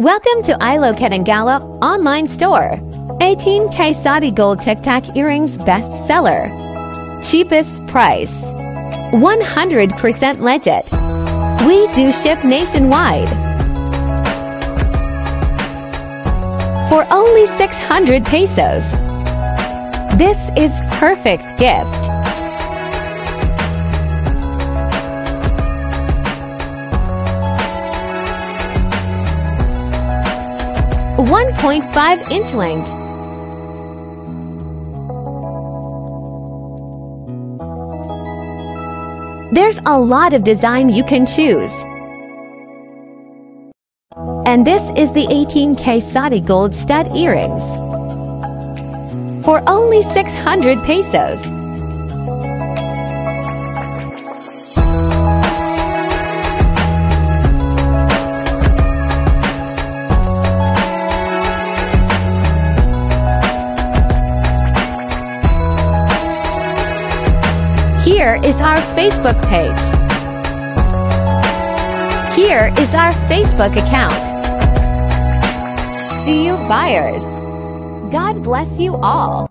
Welcome to Ilocanang Gala online store. 18K Saudi Gold Tic Tac earrings bestseller. Cheapest price. 100% legit. We do ship nationwide. For only 600 pesos. This is perfect gift. One point five inch length. There's a lot of design you can choose. And this is the 18K Saudi Gold stud earrings. For only 600 pesos. Here is our Facebook page. Here is our Facebook account. See you buyers. God bless you all.